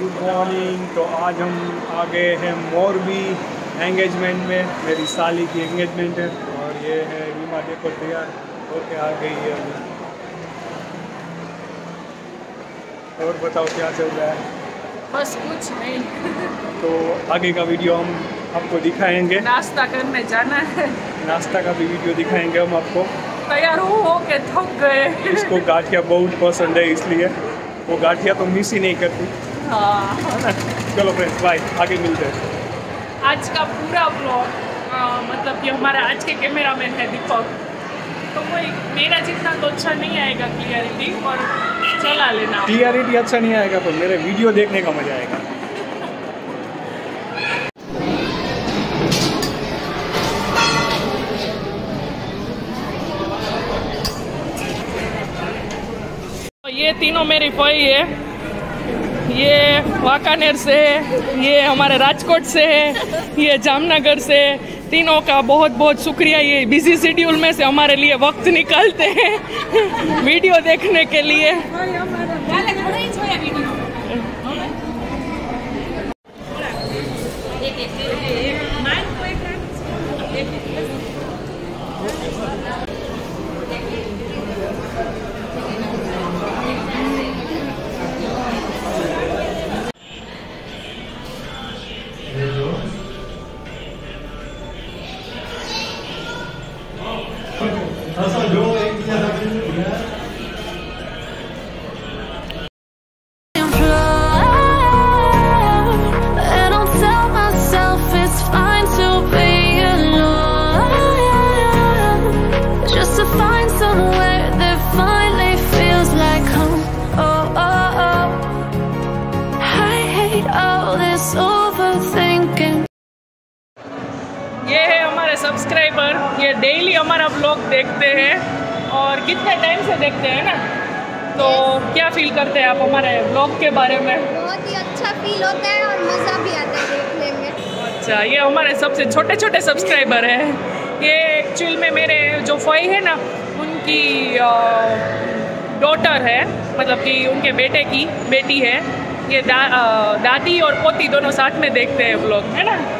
Good morning. तो आज हम आ गए हैं मोरबी एंगेजमेंट में। मेरी साली की एंगेजमेंट है और ये है रीमा देखो तैयार होके आ गई है अभी। और बताओ क्या चल रहा है? बस कुछ नहीं। तो आगे का वीडियो हम आपको दिखाएँगे। नाश्ता करने जाना है। नाश्ता का भी वीडियो दिखाएँगे हम आपको। तैयार हो हो के थक गए। इसको गाठिया बहुत पसंद है इसलिए। वो गाठिया तो मिस ही नहीं करती। हाँ। चलो फ्रेंड्स बाय आगे मिलते हैं. आज का पूरा ब्लॉग मतलब कि हमारा आज के कैमरा मैन है दीपक। तो कोई मेरा जितना तो अच्छा नहीं आएगा क्लियरिटी और चला लेना। क्लियरिटी अच्छा नहीं आएगा पर मेरे वीडियो देखने का मज़ा आएगा. ये तीनों मेरी फई है। वाकानेर से है, ये हमारे राजकोट से है, ये जामनगर से है। तीनों का बहुत बहुत शुक्रिया, ये बिज़ी शेड्यूल में से हमारे लिए वक्त निकालते हैं वीडियो देखने के लिए। डेली हमारा ब्लॉग देखते हैं और कितने टाइम से देखते हैं ना? तो क्या फील करते हैं आप हमारे ब्लॉग के बारे में? बहुत ही अच्छा फील होता है और मज़ा भी आता है देखने में। अच्छा ये हमारे सबसे छोटे छोटे सब्सक्राइबर हैं। ये एक्चुअल में मेरे जो फई है ना उनकी डॉटर है मतलब कि उनके बेटे की बेटी है। ये दा, अ, दादी और पोती दोनों साथ में देखते हैं ब्लॉग है ना?